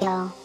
부탁드릴게요.